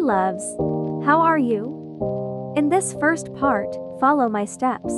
loves. How are you? In this first part, follow my steps.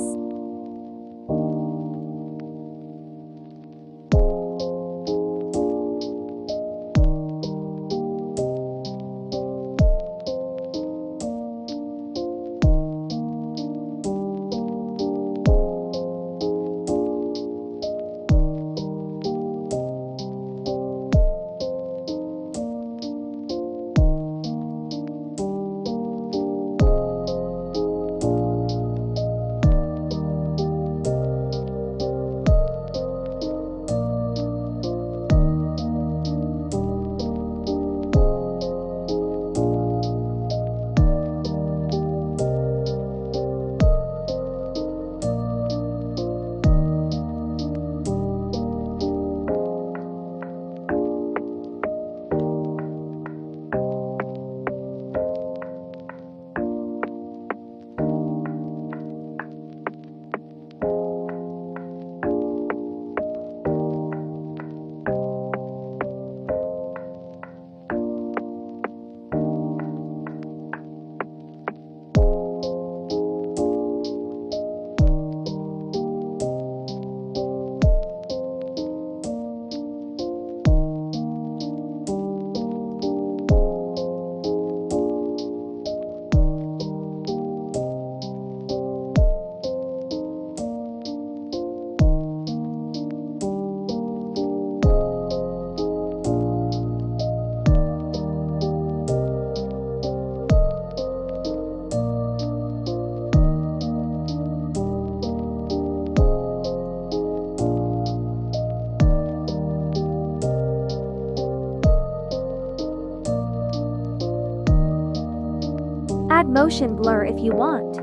Motion blur if you want.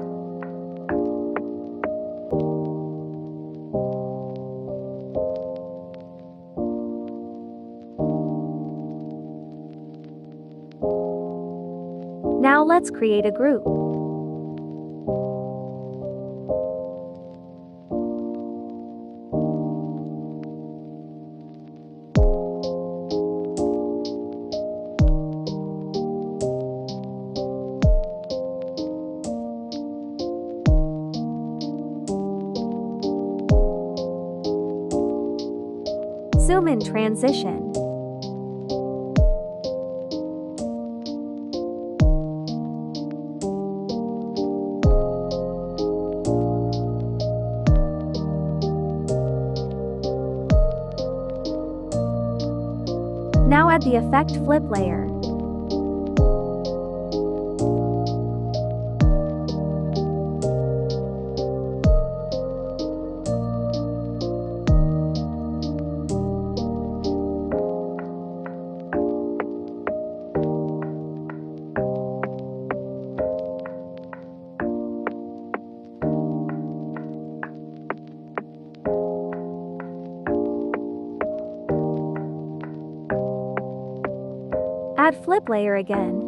Now let's create a group. Zoom in transition. Now add the effect flip layer. Flip layer again.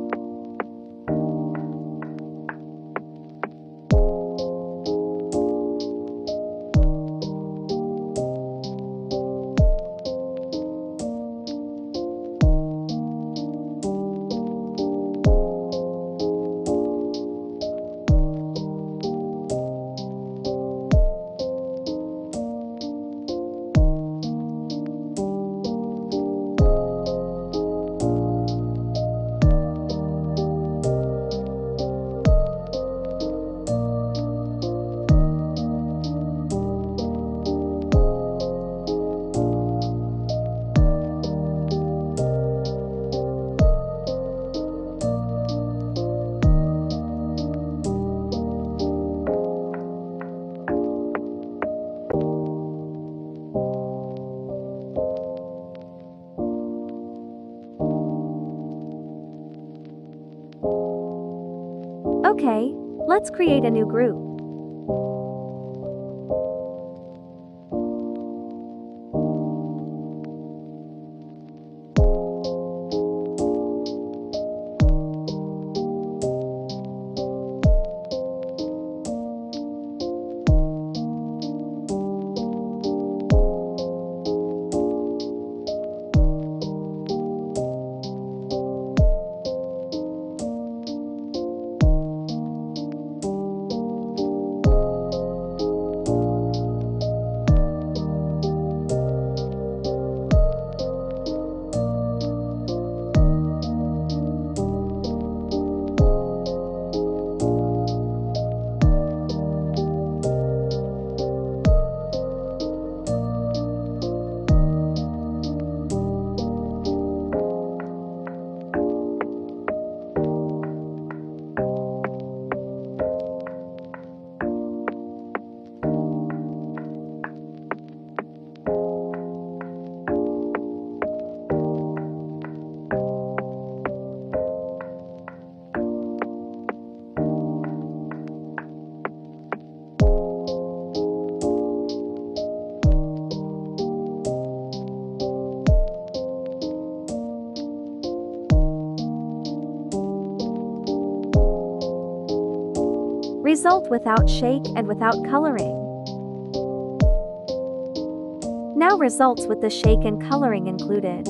Okay, let's create a new group. Result without shake and without coloring. Now results with the shake and coloring included.